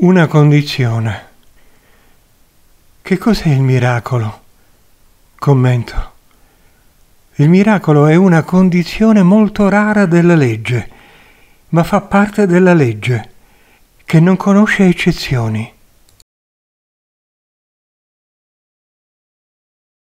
Una condizione. Che cos'è il miracolo? Commento. Il miracolo è una condizione molto rara della legge, ma fa parte della legge, che non conosce eccezioni.